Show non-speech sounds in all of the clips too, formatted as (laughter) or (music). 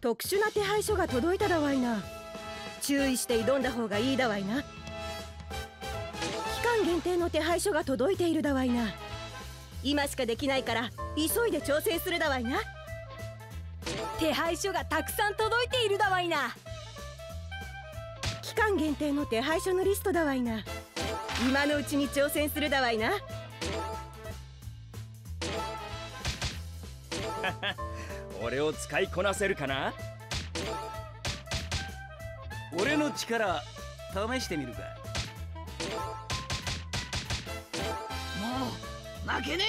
特殊な手配書が届いただわいな。注意して挑んだ方がいいだわいな。期間限定の手配書が届いているだわいな。今しかできないから急いで挑戦するだわいな。手配書がたくさん届いているだわいな。期間限定の手配書のリストだわいな。今のうちに挑戦するだわいな。(laughs) 俺を使いこなせるかな？俺の力試してみるか。もう負けね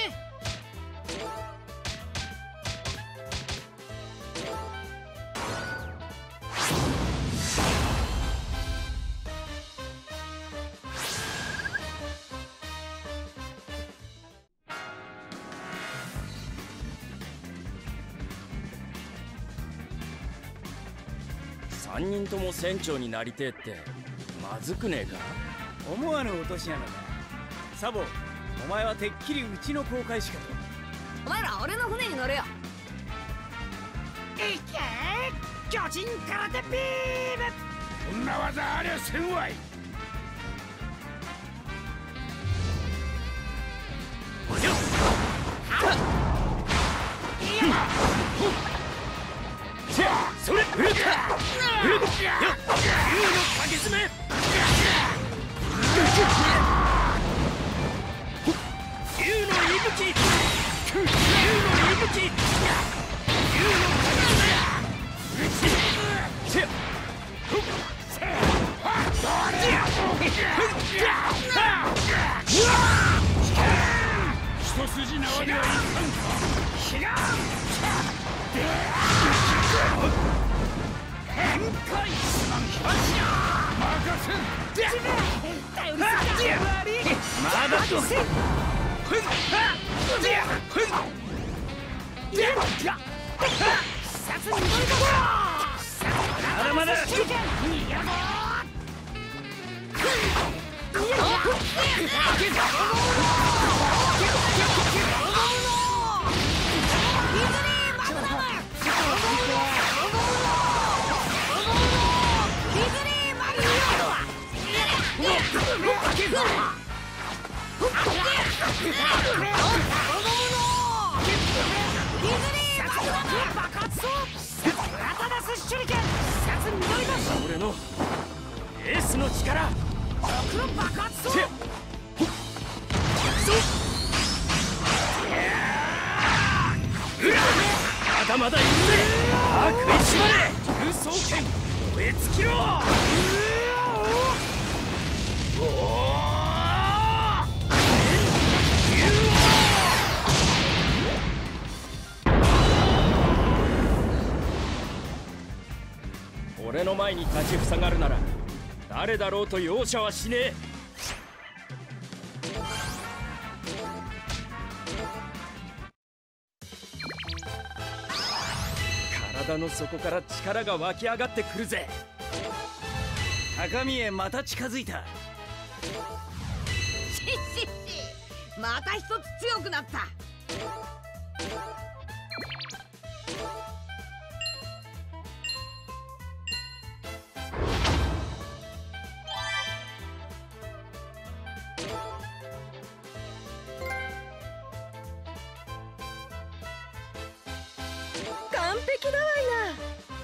3人とも船長になりてえってまずくねえか？思わぬ落とし穴だ。サボお前はてっきりうちの航海士かと。お前ら俺の船に乗れよ。えいけ！巨人空手ビーム！こんな技ありゃせんわいそれうるかうるか竜の影爪竜の息吹竜の息吹竜の影爪一筋縄ではいかんかま (laughs) 俺のエースの力まだまだいるぜ。歯食いしばれ重装剣。燃え尽きろ。俺の前に立ちふさがるなら誰だろうと容赦はしねえ。体の底から力が湧き上がってくるぜ。高みへまた近づいた。しっしっしまた一つ強くなった。完璧だわいな。